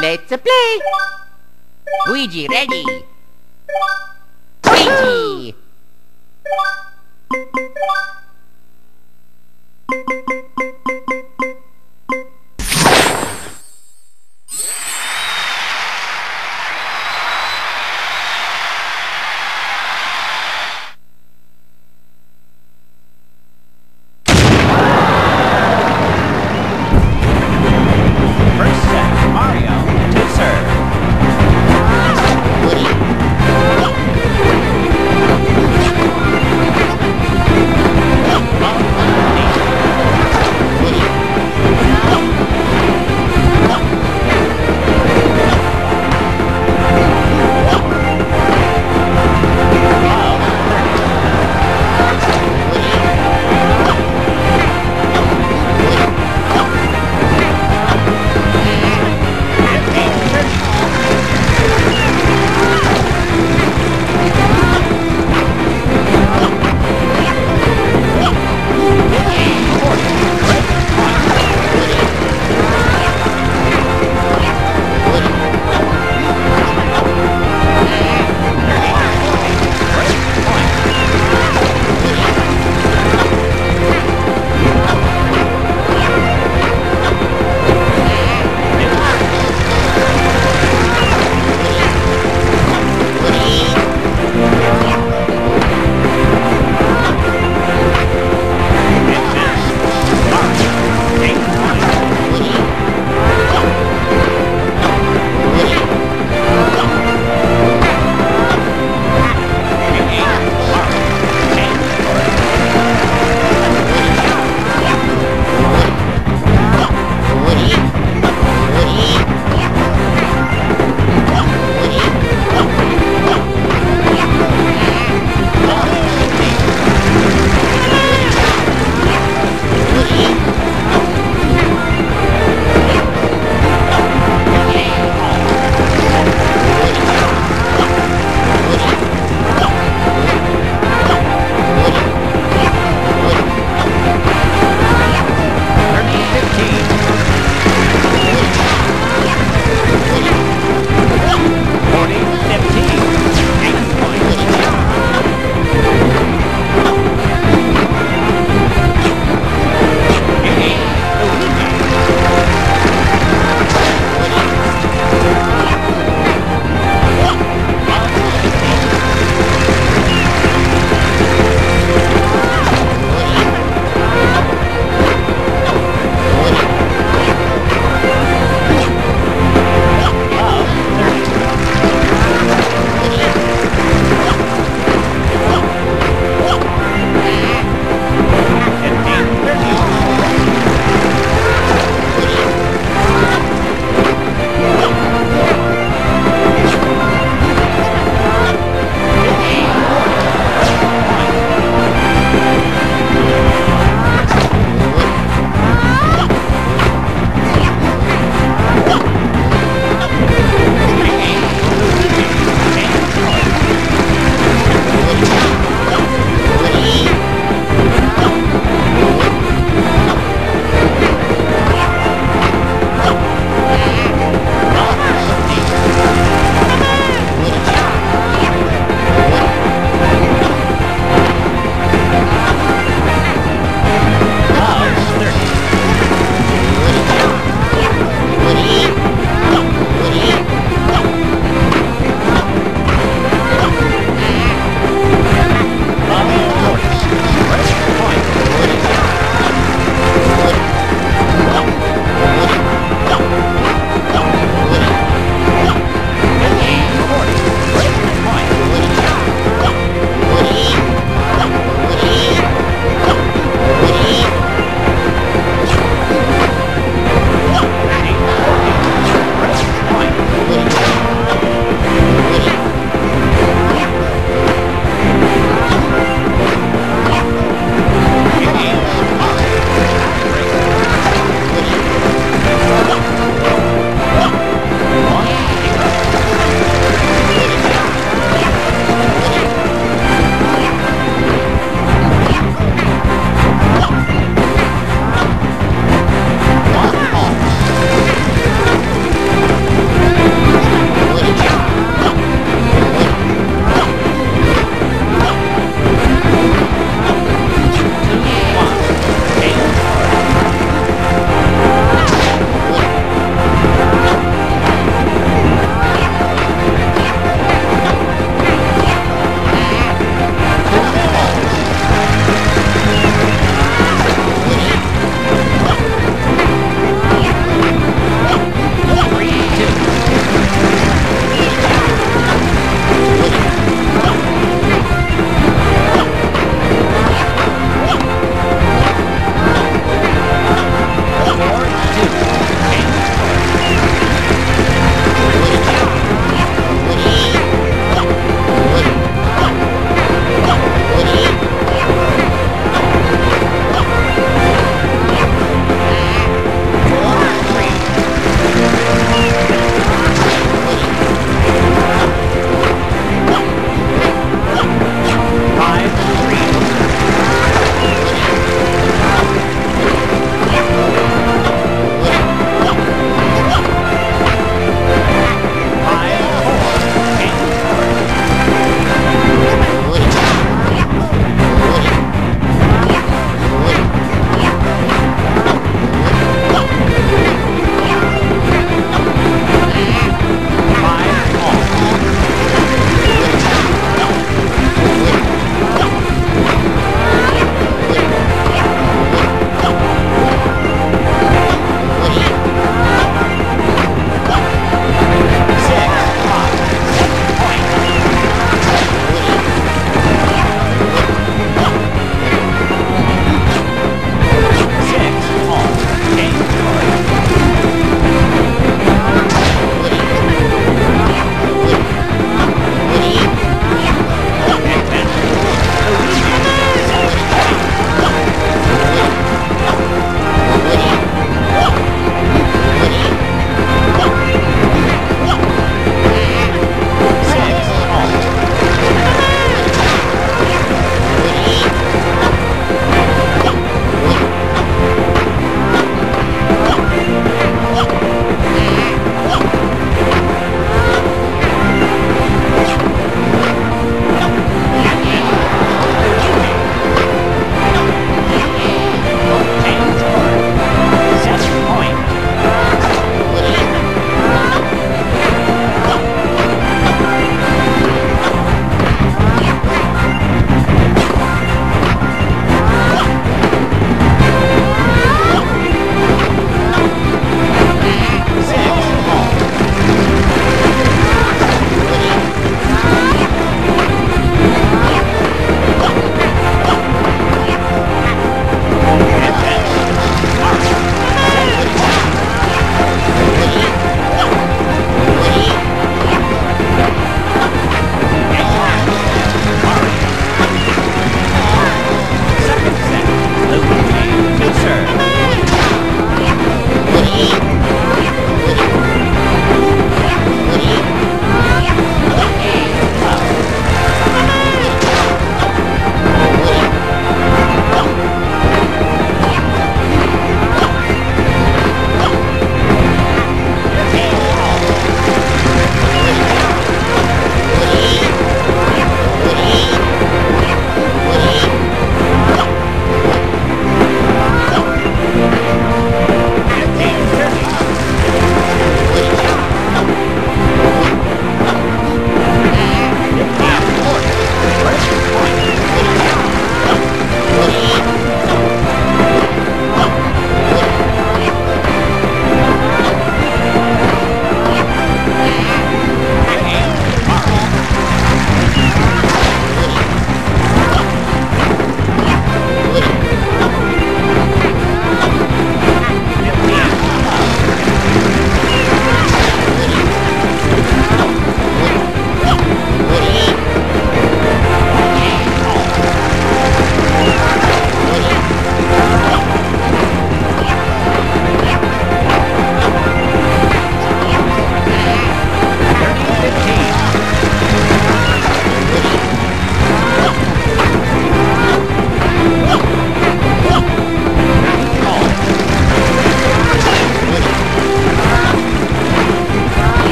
Let's play! Luigi, ready! Luigi!